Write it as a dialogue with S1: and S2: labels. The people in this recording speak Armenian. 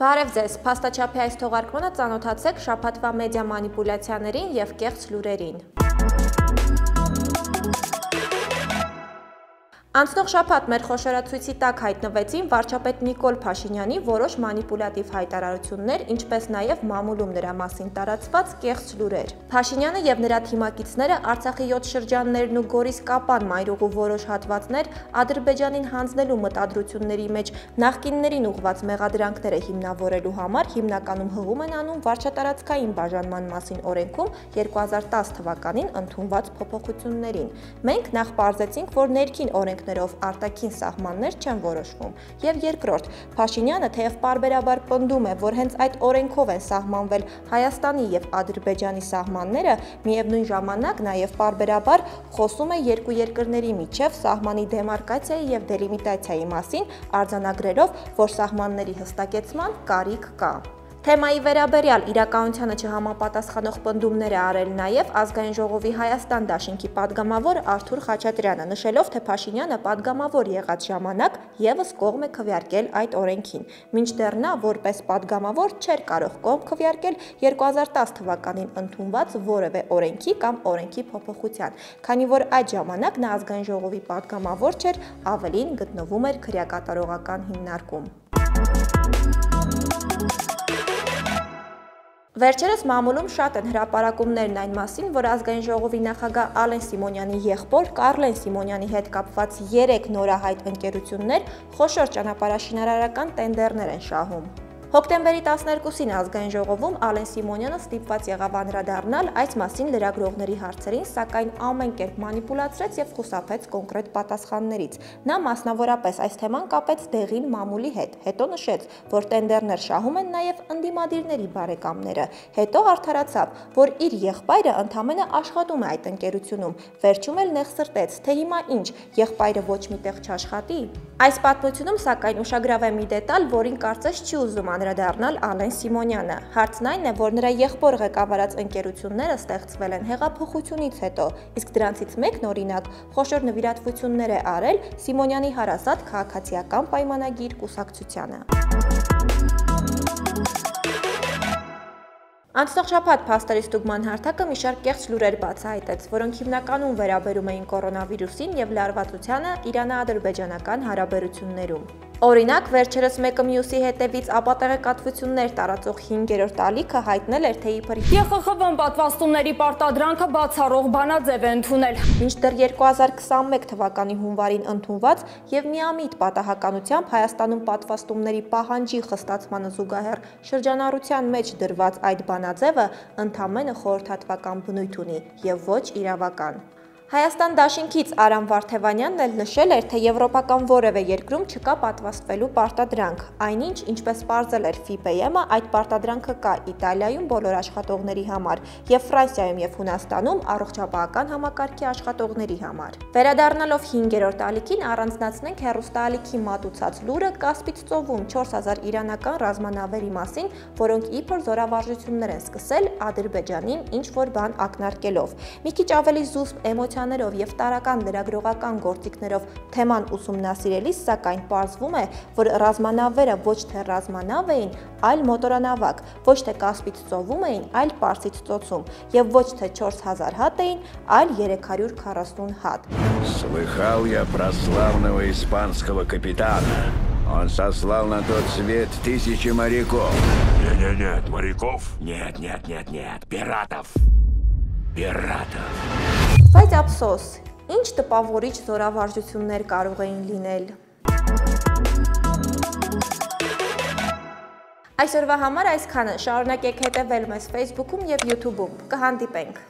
S1: Բարև ձեզ, փաստաչափի այս թողարկմանը ծանոթացեք շապատվա մեդիա մանիպուլյացիաներին և կեղծ լուրերին։ Անցնող շաբաթ մեր խոշորացույցի տակ հայտնվեցին վարչապետ Նիկոլ Փաշինյանի որոշ մանիպուլատիվ հայտարարություններ, ինչպես նաև մամուլում նրա մասին տարածված կեղծ լուրեր։ Փաշինյանը եւ նրա թիմակիցները Արցախի 7 շրջաններն ու Գորիս Կապան մայրուղու որոշ հատվածներ Ադրբեջանին հանձնելու մտադրությունների մեջ նախկիններին ուղված մեղադրանքները հիմնավորելու համար հիմնականում հղում են անում վարչատարածքային բաժանման մասին օրենքում 2010 թվականին ընդունված փոփոխություններին։ Մենք նախ պարզեցինք, որ ներքին օրենք օրենքներով արտաքին սահմաններ չեն որոշվում։ Եվ երկրորդ, Փաշինյանը թեև parberabar պնդում է, որ հենց այդ օրենքով են սահմանվել Հայաստանի եւ Ադրբեջանի սահմանները, միևնույն ժամանակ նաեւ parberabar խոսում է երկու երկրների միջև սահմանի դեմարկացիայի եւ դելիմիտացիայի մասին, արձանագրելով, որ սահմանների հստակեցման կարիք կա։ Թեմայի վերաբերյալ իրականությանը չհամապատասխանող պնդումներ է արել նաև ազգային ժողովի Հայաստան դաշինքի падգամավոր Արթուր Խաչատրյանը, նշելով, թե Փաշինյանը падգամավոր եղած ժամանակ եւս կողմ է քվյարկել այդ օրենքին։ Մինչդեռ նա որպես падգամավոր չէր կարող կողմ քվյարկել 2010 թվականին ընդունված որևէ օրենքի կամ օրենքի փոփոխության, քանի որ այդ ժամանակ նա ազգային ժողովի падգամավոր չէր, ավելին գտնվում էր քրեակատարողական հիմնարկում։ Thank you Վերջերս մամուլում շատ են հրապարակումներն այն մասին, որ ազգային ժողովի նախագահ Ալեն Սիմոնյանի եղբոր Կարլեն Սիմոնյանի հետ կապված 3 նորահայտ ընկերություններ խոշոր ճանապարհաշինարարական տենդերներ են շահում։ Հոկտեմբերի 12-ին ազգային ժողովում Ալեն Սիմոնյանը ստիպված եղավ անդրադառնալ այս մասին լրագրողների հարցերին, սակայն ամեն կերպ մանիպուլացրեց եւ խուսափեց կոնկրետ պատասխաններից։ Նա մասնավորապես այս թեման կապեց դեղին մամուլի հետ, հետո նշեց, որ տենդերներ շահում են նաեւ ընդդիմադիրների բարեկամները։ Հետո արդարացավ, որ իր եղբայրը ընդամենը աշխատում է այդ ընկերությունում։ Վերջում էլ նեղսրտեց, թե հիմա ինչ, եղբայրը ոչ միտեղ չաշխատի։ Այս պատմությունում սակայն ուշագրավ է մի դետալ, որին կարծես չի ուզում անդրադառնալ Ալեն Սիմոնյանը։ Հարցն այն է, որ նրա եղբոր ղեկավարած ընկերությունները ստեղծվել են հեղափոխությունից հետո, իսկ դրանցից մեկն օրինակ խոշոր նվիրատվություններ է արել Սիմոնյանի հարազատ քաղաքացիական պայմանագիր կուսակցությանը։ Անցնող շաբաթ փաստերի ստուգման հարթակը մի շարք կեղծ լուրեր բացահայտեց, որոնք հիմնականում վերաբերում էին կորոնավիրուսին եւ լարվածությանը Իրանը-ադրբեջանական հարաբերություններում։ Օրինակ, վերջերս մեկը մյուսի հետևից ապատեղեկատվություններ տարածող 5-րդ ալիքը հայտնել էր, թե իբր
S2: ԵԽԽՎ-ն պատվաստումների պարտադրանքը բացառող բանաձև է ընդունել։
S1: Մինչդեռ 2021 թվականի հունվարին ընդունված եւ միամիտ պատահականությամբ Հայաստանում պատվաստումների պահանջի խստացմանը զուգահեռ շրջանառության մեջ դրված այդ բանաձևը ընդամենը խորհրդատվական բնույթ ունի եւ ոչ իրավական։ Հայաստան դաշինքից Արամ Վարդևանյանն էլ նշել էր, թե եվրոպական որևէ երկրում չկա պատվաստվելու պարտադրանք։ Այնինչ, ինչպես ողջել էր FIPM-ը, այդ պարտադրանքը կա Իտալիայում բոլոր աշխատողների համար եւ Ֆրանսիայում եւ Հունաստանում առողջապահական համակարգի աշխատողների համար։ Վերադառնալով 5-րդ ալիքին առանձնացնենք հերոստալիքի մատուցած լուրը Կասպից ծովում 4000 իրանական ռազմանավերի մասին, որոնք իբր զորավարժություններ են սկսել Ադրբեջանին ինչ որ բան ակնարկելով։ Մի քիչ ավելի զուսպ էմոցիա պատմությաներով եւ տարական լրագրողական գործիքներով թեման ուսումնասիրելիս, սակայն պարզվում է, որ ռազմանավերը ոչ թե ռազմանավ էին, այլ մոտորանավակ, ոչ թե Կասպից ծովում էին, այլ Պարսից ծոցում եւ ոչ թե 4000 հատ էին, այլ 340 հատ։
S3: Слыхал я про славного испанского капитана. Он сослал на тот свет тысячи моряков.
S4: Не-не-нет, моряков?
S3: Нет, нет, нет, нет, пиратов. Пиратов.
S1: Ափսոս, ինչ տպավորիչ զորավարժություններ կարող էին լինել։ Այսօրվա համար այսքանը։ Շարունակեք հետևել մեզ Facebook-ում եւ YouTube-ում։ Կհանդիպենք։